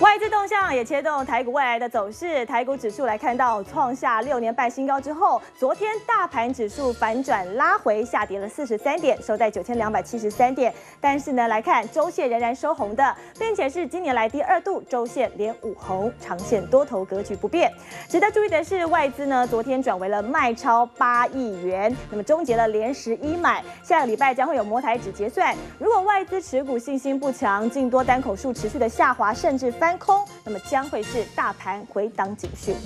外资动向也牵动台股未来的走势。台股指数来看到创下六年半新高之后，昨天大盘指数反转拉回，下跌了四十三点，收在九千两百七十三点。但是呢，来看周线仍然收红的，并且是今年来第二度周线连五红，长线多头格局不变。值得注意的是，外资呢昨天转为了卖超八亿元，那么终结了连十一买。下个礼拜将会有摩台指结算，如果外资持股信心不强，净多单口数持续的下滑，甚至翻。翻空，那么将会是大盘回档警讯。